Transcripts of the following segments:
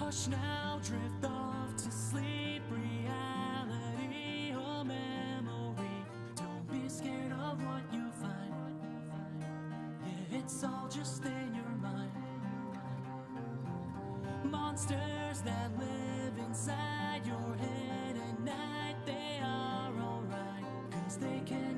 Hush now, drift off to sleep. Reality or memory. Don't be scared of what you find. Yeah, it's all just in your mind. Monsters that live inside your head at night, they are alright. Cause they can.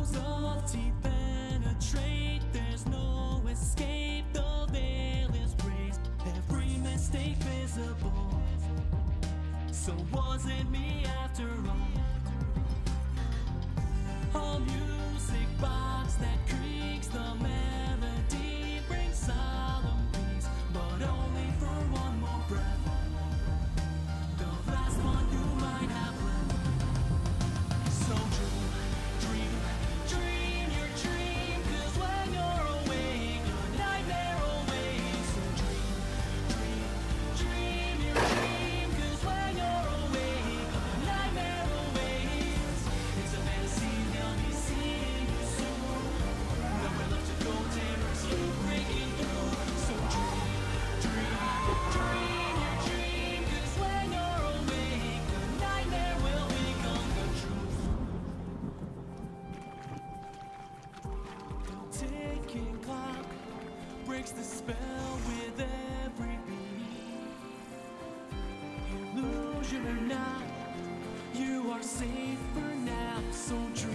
rows of teeth penetrate. There's no escape. The veil is raised. Every mistake visible. So. breaks the spell with every beat. Illusion or not, you are safe for now, so dream.